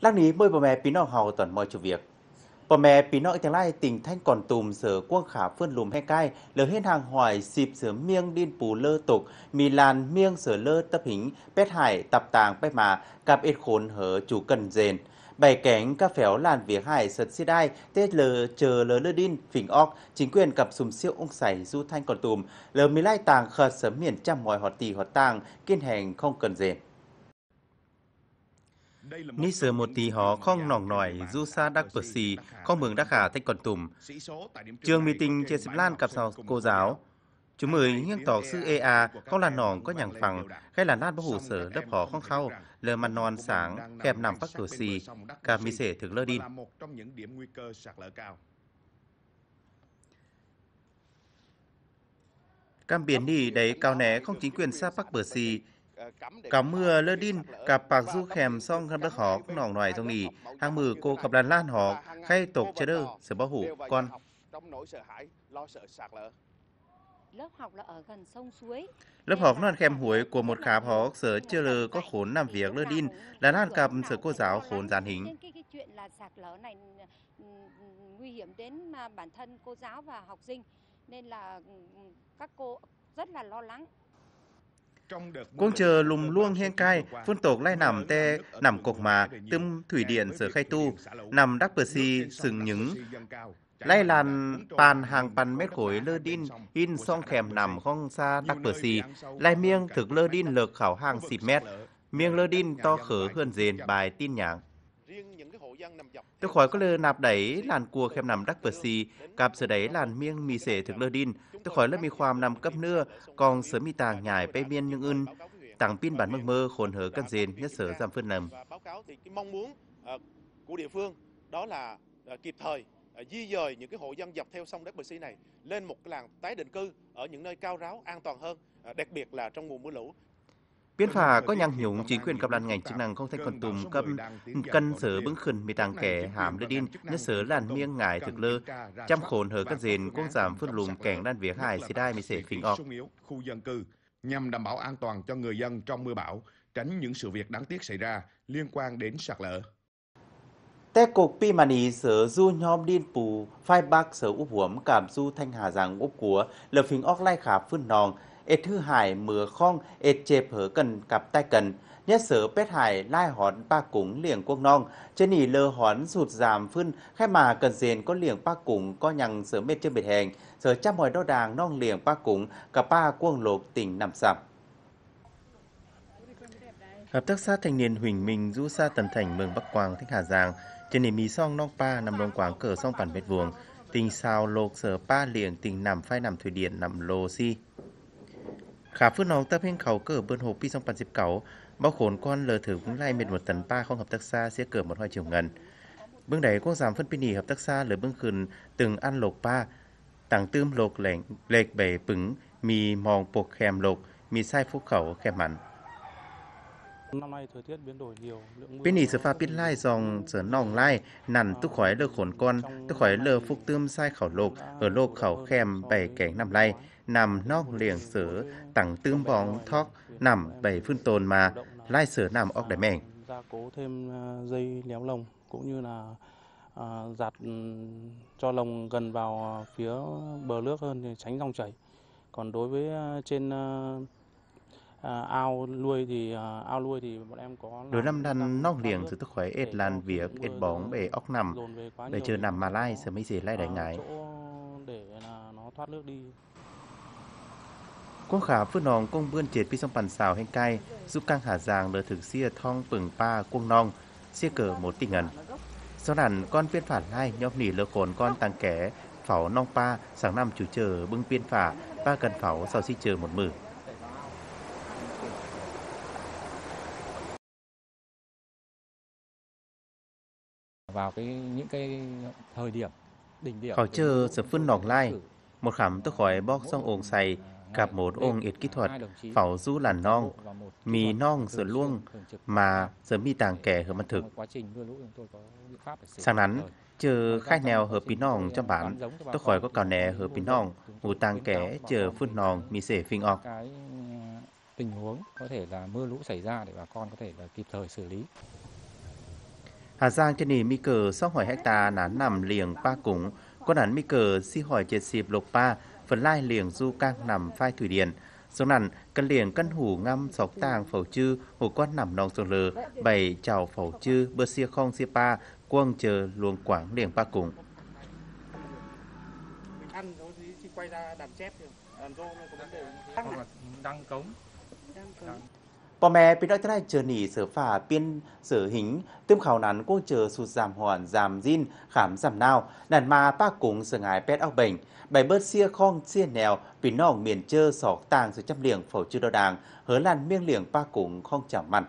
Lắc ní môi bà mẹ bí nọ hào toàn mọi chủ việc. Bà mẹ bí nọ tiếng lai tỉnh thanh còn tùm sở quân khả phương lùm hay cai lỡ hết hàng hoài xịp sở miêng điên pù lơ tục mì làn miêng sở lơ tập hình bét hải tập tàng bét mà cặp ít khốn hở chủ cần dền. Bảy cánh các phéo làn việc hải sật xít ai, tết lờ chờ lờ lơ đin phỉnh óc chính quyền cặp sùm siêu ông sảy du thanh còn tùm lờ mì lai tàng khờ sớm miền trăm mọi họ tì họ tàng kiên hành không cần dền. Ni sờ một tí họ không nòng nòi du sa đắc bờ xì, không mừng đắc hà thanh còn tùm. Trường meeting trên xếp lan cặp sao cô giáo. Chúng mời nghiêng tỏ sư EA không là nòng có nhàng phẳng, hay là nát bất hủ sở lớp họ không khâu, lờ mặt non sáng, kẹp nằm bắc cửa xì, cả mi sể thực lơ đin. Cam biển đi đấy cao né không chính quyền xa bắc bờ xì, Cả mưa lơ đin, cả bạc du khèm xong khăn đất họ nòng ngoài trong nì, hàng mưa cô cặp đàn lan họ, khay tộc chơi đơ, sở bảo hủ, con. Lớp học là ở gần sông suối. Lớp học non khem huối của một khá họ sở chưa lơ có khốn làm việc lơ đin, là lan cặp sở cô giáo khốn giàn hình. Cái, cái chuyện là sạt lở này nguy hiểm đến bản thân cô giáo và học sinh, nên là các cô rất là lo lắng. Cũng chờ lùm luông hiên cai, phương tộc lai nằm te nằm cục mà, tươm thủy điện sở khai tu, nằm đắc bờ si sừng những lai làn pan hàng pan mét khối lơ đin in song kèm nằm không xa đắc bờ si lai miêng thực lơ đin lược khảo hàng xịt mét miêng lơ đin to khở hơn dền bài tin nhàng tôi khỏi có lơ nạp đẩy làn cua kèm nằm đắc bờ si cặp sở đáy làn miêng mì sể thực lơ đin. Tôi khỏi lơ mi khoam nằm cấp nưa còn sớm mi tàng nhải bay miên nhưng ưn. Tặng pin bản mơ mơ khôn hở căn dền nhất sở giảm phân nằm. Báo cáo thì cái mong muốn của địa phương đó là kịp thời di dời những cái hộ dân dọc theo sông Đất Bờ Si này lên một cái làng tái định cư ở những nơi cao ráo an toàn hơn, đặc biệt là trong mùa mưa lũ. Biên phà có nhang nhúng chính quyền cấp đàn ngành chức năng không thanh còn tùm câm cân sở bứng khẩn mì tàng kẻ hàm lơ đin nhất sở làn miêng ngải thực lơ trăm khổn hở các dền cũng giảm phân lùm kẻng đan việc hài xì đai mì sể phình ọc. Khu dân cư nhằm đảm bảo an toàn cho người dân trong mưa bão, tránh những sự việc đáng tiếc xảy ra liên quan đến sạt lở. Tế cục pi mani sở du nhóm điên pù phai bác sở úp huống cảm du thanh hà giang úp của lờ phình óc lai khả phương nòng ết thư hải mưa khong ết chẹp hở cần cặp tay cần. Nhất sở pét hải lai hòn ba cúng liềng quốc nong. Trên nỉ lơ hòn sụt giảm phun khai mà cần dền có liềng ba cúng, có nhằng sở mết trên biệt hèn. Sở trăm hỏi đo đàng nong liềng ba cúng, cả ba quân lục tỉnh nằm sập Hợp tác xã thanh niên Huỳnh Minh du xa Tần Thành mường Bắc Quang, thích Hà Giang. Trên nền mì song nong pa nằm đông quảng cờ song bản mét vuông. Tình sao lột sở pa liềng tình nằm phai nằm thủy điện nằm lô si. ขาฟื้นนองเต้าเพ่งเขาเกิดเบิร์นหกปีสองพันสิบเก้าบ่าโขนก้อนเลอถึงไล่เม็ดหมดตันป้าของขับตักซาเสียเกิดหมดห้อยจิวเงิน เบื้องใดก็สามเพื่นปีนีขับตักซาหรือเบื้องคืนตึงอันโลกป้า ต่างตื้มโลกแหล่งเหล็กเบปึงมีมองปกแคมโลก มีไส้พวกเขาแคมมันปีนี้สฟ้าปิดไล่ซองเสือน่องไล่นั่นตุกข่อยเลือขนก้อนตุกข่อยเลือฟุกเติมไส้เขาโลกเออโลกเขาแคมไปแกงน้ำไล่ nằm nóc liền sở, tặng tươm bóng thóc, nằm bảy phương tồn mà, lai sở nằm óc đại mèng. Gia cố thêm dây léo lồng, cũng như là à, giặt cho lồng gần vào phía bờ nước hơn để tránh dòng chảy. Còn đối với trên À, ao nuôi thì à, ao nuôi thì bọn em có đối năm đàn nóc liềng sự tức khỏe ết lan việc ết bóng bể óc nằm để chờ nằm mà lai sẽ mấy gì lai đánh ngái để nó thoát nước đi Quốc khả phước nòng công bươn triệt pi sông bàn xào hay cay giúp căng hà giàng lờ thực xia thong pừng pa quân nong xia cờ một tình ngần sau đàn con viên phản lai nhóm nỉ lơ khổn con tăng kẻ phảo nong pa sáng năm chủ chờ bưng viên phả ba cần phảo sau si chờ một mử. Vào cái những cái thời điểm đỉnh điểm Họ chờ sở phân nọc lai một khảm tôi khỏi bóc xong ồn xày gặp một ông ít kỹ thuật phảo du làn non mì non sửa luông mà giờ mi tàng kẻ hợp mặt thực. sáng nắn chờ khai nèo hợp bí nòng trong bản. tôi khỏi có cào nè hợp bí nòng ngủ tàng kẻ chờ phun nòng mì sể phình ọc cái tình huống có thể là mưa lũ xảy ra để bà con có thể là kịp thời xử lý. Hà Giang chân nì mi cờ sóc hỏi hecta nán nằm liền pa củng, có nán mi cờ si hỏi chết xịp lục pa, phần lai liền du cang nằm phai thủy điện. Số nằn, cân liền cân hủ ngâm sọc tàng phẩu chư, hủ quan nằm nòng sông lờ, bảy chào phẩu chư, bơ xia không xia pa, quăng chờ luồng quảng liền pa củng. ăn quay ra đàn chép đàn rô có vấn đề đăng cống Bò mẹ bên đó thế này, chờ nỉ, sở phả, biên, sở hình tiêm khảo nắn, cô chờ sụt giảm hoàn, giảm zin, khám giảm nào nàn mà ba cúng sở ngài pet áo bệnh bài bớt xia khong, xia nèo vì nòng miền chơ sọc tàng sự trăm liềng phẩu chư đo đàng, hớ làn miêng liềng ba cúng không chạm mặn.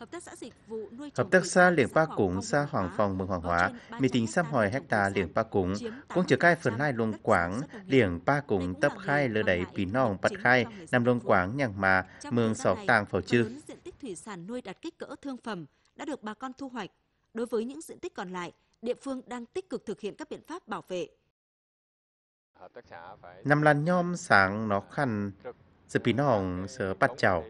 Hợp tác xã dịch vụ nuôi Hợp tác xã Liềng Pa Cúng, xã Hoàng Phong, Mường Hoàng Hóa, mì tính xăm hỏi hecta Liềng Pa Cúng, cũng chờ cai phần lai luông quảng, Liềng Pa Cúng tập khai lơ đẩy pí nòng bắt khai, nằm luông quảng nhàng mà, mường sọc tàng phẩu chư. Diện tích thủy sản nuôi đạt kích cỡ thương phẩm đã được bà con thu hoạch. Đối với những diện tích còn lại, địa phương đang tích cực thực hiện các biện pháp bảo vệ. Nằm làn nhom sáng nó khăn, sự pí nòng sở bắt chào.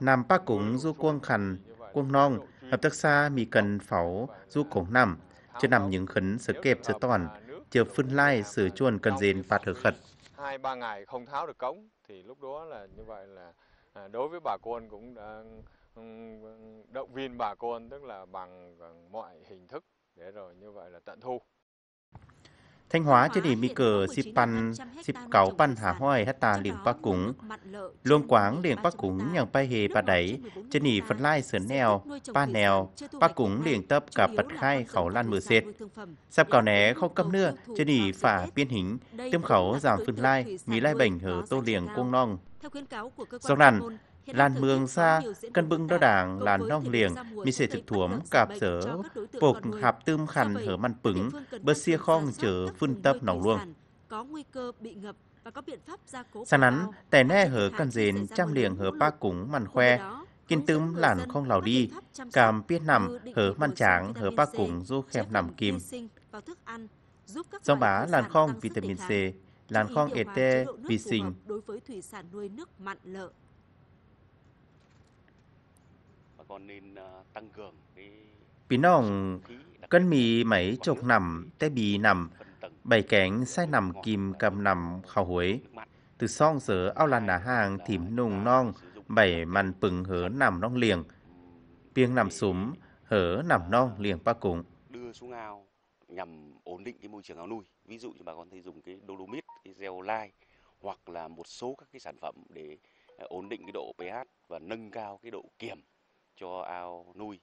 Nam Pa Cúng du quang khăn, quang nong, hợp tác xã mì cần pháo du cổng nằm, chưa nằm những khấn sở kẹp sở toàn, chờ phân lai sử chuồn cần dền phạt hở khật. hai ba ngày không tháo được cống thì lúc đó là như vậy là à, đối với bà con cũng đã động viên bà con tức là bằng mọi hình thức để rồi như vậy là tận thu Thanh Hóa cho đi mi cờ xịp pan xịp cáo pan hà hoài hecta liềng pa cúng. Luông quáng liềng pa cúng nhàng pa hề pa đáy, chân nỉ phần lai sườn nèo, pa nèo, pa cúng liềng tấp cả bật khai khẩu lan mưa xệt. Sắp cào né không cấm nữa, chân nỉ phả biên hình, tiêm khẩu giảm phân lai, mì lai bệnh hở tô liềng cung nong. Do làn, lan mương xa, cân bưng đo đảng làn nong liềng, mi sẽ thực thuấm cạp sở, bột hạp tươm khăn hở man pứng, bơ xia khong chở phun tập nòng luông. Có nguy cơ bị ngập và có biện pháp gia cố Sáng nắn, tẻ nè hở căn dền trăm liềng hở pa cúng Cùng khoe, kiên tươm làn không lào đi, càm piết nằm, hở sung tráng, hở C, cúng du khem nằm kim. Dòng bá làn sức vitamin C, làn hòa ete, vi sinh. đối với thủy sản nuôi nước mặn lợ. bà con nên ờ, tăng cường cái Bí nòng đặc cân mì mấy chục nằm, té bì nằm, bảy cánh sai nằm kim cầm nằm khảo huế. Từ song sở ao Hai đá hàng nùng nong, sử dụng bảy màn pừng hở sản nằm nong liềng, ừm, piêng nằm súm, hở nằm nong liềng pa cúng. đưa xuống ao nhằm ổn định cái môi trường ao nuôi ví dụ như bà con thấy dùng cái dolomit cái gel lai hoặc là một số các cái sản phẩm để ờ, ổn định cái độ pH và nâng cao cái độ kiềm cho ao nuôi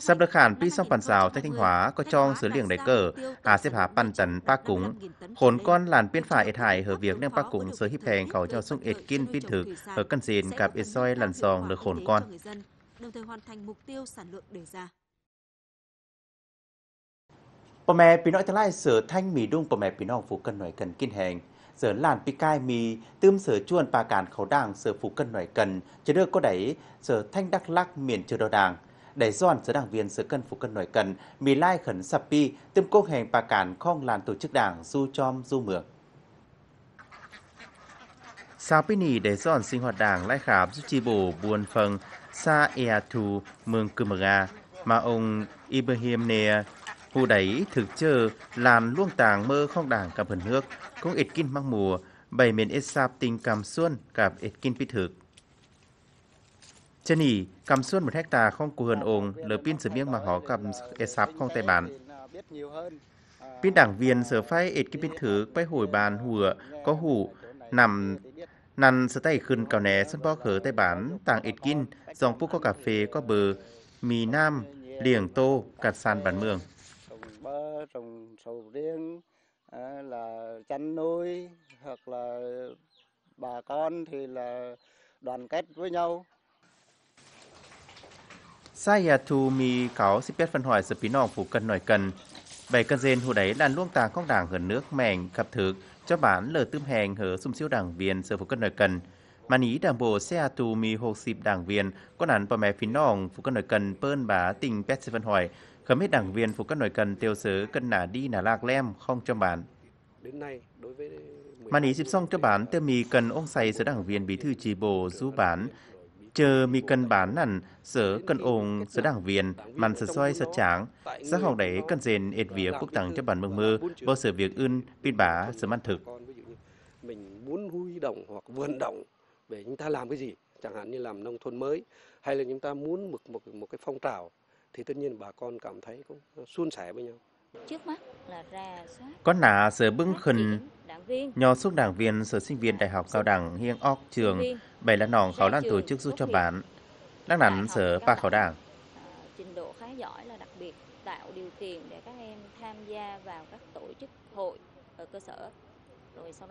Sắp được năm pi song bản rào Tây Thanh Hóa có trong sứ liềng đại cờ, hà xếp hạ pan tấn pa cúng. Khốn con làn biên phả ệt hại hở việc nâng pa cúng sớ hiếp hèn khẩu cho sung ệt kiên biên thực, ở căn dền cặp ệt soi làn sòng lờ khốn con. đồng thời hoàn thành mục tiêu sản lượng đề ra. Bà mẹ bị nói lại sở thanh mì đung bà mẹ bị nong phụ cân nổi cần kinh hèn. Sở làn bị cai mì tươm sở chuồn bà cản khẩu đảng sở phụ cân nổi cần, chứ đưa có đẩy sở thanh đắc lắc miền chưa đo đảng. Đẩy doan sở đảng viên sở cân phụ cân nổi cần, mì lai khẩn sạp pi, tươm cố hèn bà cản không làn tổ chức đảng du chom du mường. Sao pini nì để dọn sinh hoạt đảng lai khám giúp chi bổ buôn phần xa ea thù mường cư mà ông Ibrahim Nea Hù đấy thực chờ làn luông tàng mơ không đảng cảm hần nước, cũng ít kinh mang mùa, bày miền ít sạp tình cầm xuân gặp ít kinh pi thực. Chân ý, cầm xuân một hecta không cụ hần ồn, lờ pin sửa miếng mà họ cầm ít sạp không tay bản Pin đảng viên sửa phái ít kinh pin thực, bay hồi bàn hùa, có hủ, nằm nằn sở tay khưn cào nẻ sân bó khở tay bản tàng ít kinh, dòng phúc có cà phê, có bờ, mì nam, liềng tô, cạt sàn bản mường trồng sầu riêng à, là chăn nuôi hoặc là bà con thì là đoàn kết với nhau Sai thu mi cáo xí pét phân hỏi sự phí nòng phủ cân nổi cần. Bảy cân dên hồ đấy làn luông tàng không đảng gần nước mèng cặp thực cho bán lờ tươm hèn hở xung siêu đảng viên sự phủ cân nổi cần. Mà ní đảng bộ xe thu mi hô xịp đảng viên có nản bà mẹ phí nòng phủ cân nổi cần pơn bá tình pét xí phân hỏi. Khấm hết đảng viên phủ cân nổi cần tiêu sớ cân nả đi nả lạc lem không cho bán. Đến nay, đối với dịp xong cho bán tiêu mì cần ông say sở đảng viên bí thư trì bộ du bán chờ mi cần bán nằn sở cân ồn sở đảng viên màn sở soi sở tráng xã học đấy cần dền ệt việc quốc tặng cho bản mơ mơ bao sở việc ưn pin bá sở man thực mình muốn huy động hoặc vận động để chúng ta làm cái gì chẳng hạn như làm nông thôn mới hay là chúng ta muốn một một một cái phong trào thì tất nhiên bà con cảm thấy cũng suôn sẻ với nhau. Trước mắt là ra soát có nà sở bưng khẩn nhò xúc đảng viên sở sinh viên đại học cao đẳng hiêng óc trường bảy là nòng khảo lan tổ chức giúp cho bạn. Lắc nắn sở ba khảo đảng. trình độ khá giỏi là đặc biệt tạo điều kiện để các em tham gia vào các tổ chức hội ở cơ sở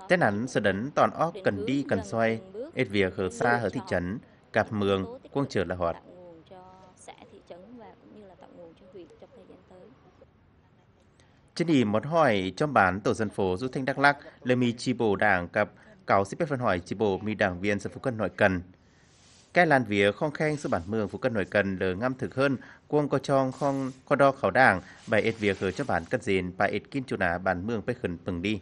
Tết nắn sở đấn toàn óc cần đi cần xoay, ít việc ở xa ở thị trấn, cặp mường, quân trở là hoạt. Trên đi một hỏi trong bản tổ dân phố Du Thanh Đắk Lắc, lê mi chi bộ đảng cặp cáo xếp phân hỏi chi bộ mi đảng viên sở phú cân nội cần. Cái làn vía không khen sự bản mường phú cân nội cần lờ ngâm thực hơn, quân có trong không có đo khảo đảng, bài ít việc ở cho bản cất dền, bài ít kinh chủ ná bản mường phải khẩn pừng đi.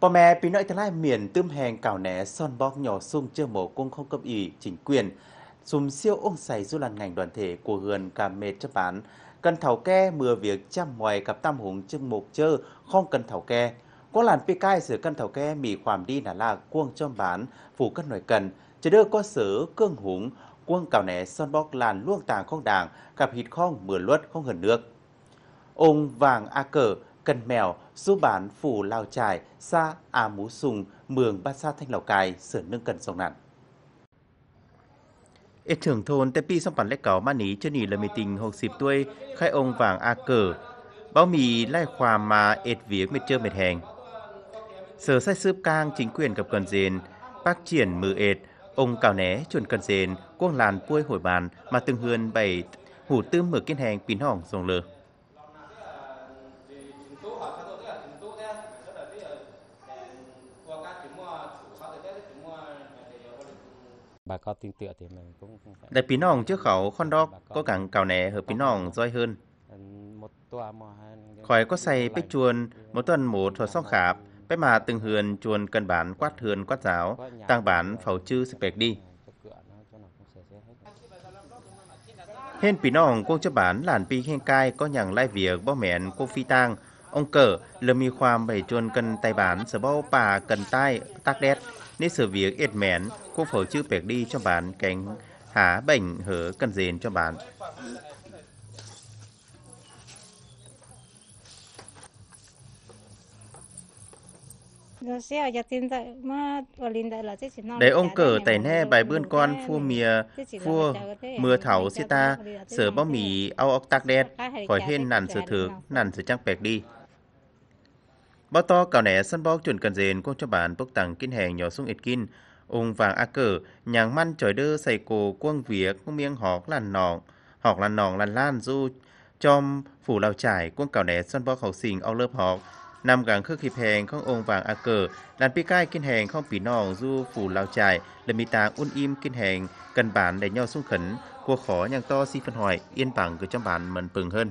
Bò mẹ bị nội thái lai miền tươm hèn cào né, son bóc nhỏ sung chưa mổ cung không cấp ủy chính quyền. Dùm siêu ông xảy du làn ngành đoàn thể của hườn cà mệt chấp bán. Cần thảo ke mưa việc chăm ngoài gặp tam hùng chưng mục chơ, không cần thảo ke. Có làn pi cai sửa cân thảo ke mì khoảm đi là là cuông cho bán phủ cân nội cần. Chỉ đưa có sở cương húng, cuông cào né, son bóc làn luông tàng không đảng gặp hít không mưa luất không hờn nước. Ông vàng a cờ Cần Mèo, du bản phủ Lào Trải, xa À Mú Sùng, mường Ba Sa Thanh Lào Cai, sửa nâng cần sông nạn. Ít trưởng thôn tepi sông bản Lê cáo mani chân nhì là mì tình hộp xịp Tuê, khai ông vàng A cờ, bao mì lai khoa mà ệt viếc mệt trơ mệt hèn. Sở sai sướp cang chính quyền gặp cần dền, bác triển mừ ệt, ông cào né chuẩn cần dền, quang làn puôi hồi bàn mà từng hươn bày hủ tư mở kiên hèn pín hỏng dòng lờ. bà con tin tựa thì mình cũng Đại pí nòng trước khẩu con đọc có cẳng cào nẻ hợp pí nòng roi hơn. Khỏi có say bích chuồn một tuần một thuật song khạp, bé mà từng hườn chuồn cần bán quát hườn quát giáo, tăng bán phẩu chư sự bẹc đi. Hên pí nòng quân cho bán làn pi hen cai có nhằng lai việc bao mẹn cô phi tang, ông cờ lơ mi khoam bảy chuồn cần tay bán sở bao bà cần tay tắc đét nên sự việc ít mẹn cô phổ chữ bẹc đi cho bạn cánh há bệnh hở cần dền cho bạn. Để ông cờ tẩy ne bài bươn con phua mìa phua mưa thảo xí ta sở bao mì ao ốc tạc đen khỏi hên nằn sở thược nằn sở trăng bẹc đi bao to cào nẻ sân bó chuẩn cần dền cô cho bạn bốc tặng kinh hèn nhỏ xuống ít kinh ông vàng a cờ nhàng măn trời đơ xây cổ quân việc con miếng họt làn nòng họt làn nòng làn lan du chom phủ lao trải, quân cào nẻ sân bó học sinh ao lớp họt nằm gắng khước hiệp hèn không ông vàng a cờ đàn pi cai kinh hèn không pỉ nòng du phủ lao trải. Là mi tàng un im kinh hèn, cần bản để nhau xung khẩn cô khó nhàng to si phân hỏi, yên bằng cứ trong bản mần pừng hơn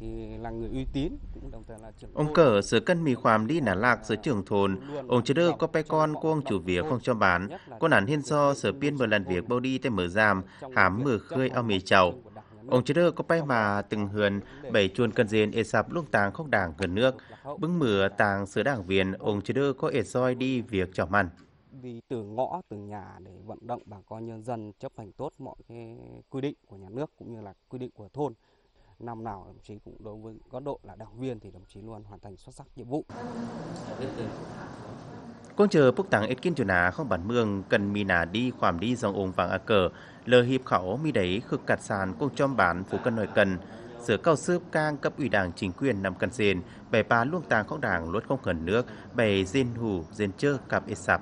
thì là người uy tín cũng đồng thời là trưởng ông cờ sửa cân mì khoàm đi nả lạc sửa trưởng thôn. Ông chưa đưa có bé con quông chủ việc không cho bán. Con nản hiên do sở biên một lần việc bao đi tới mở giam, hám mở khơi ao mì chầu. Ông chưa đưa có bé mà từng hườn bảy chuồn cần dền ế sập lúc tàng không đảng gần nước. Bưng mửa tàng sửa đảng viên, ông chưa đưa có ế roi đi việc cho mặn. Đi từ ngõ, từ nhà để vận động bà con nhân dân chấp hành tốt mọi cái quy định của nhà nước cũng như là quy định của thôn năm nào đồng chí cũng đối với góc độ là đảng viên thì đồng chí luôn hoàn thành xuất sắc nhiệm vụ. Con chờ bốc tặng ít kiến chủ nà không bản mương cần mi nà đi, khoảm đi, dòng ồn vàng a cờ. Lờ hiệp khẩu mi đấy, khực cạt sàn cùng trong bản phủ cân nội cần. Sửa cao sướp cang cấp ủy đảng chính quyền nằm cần xền bè ba luông tàng không đảng luôn không cần nước, bè dên hủ dên chơ cặp ít sạp.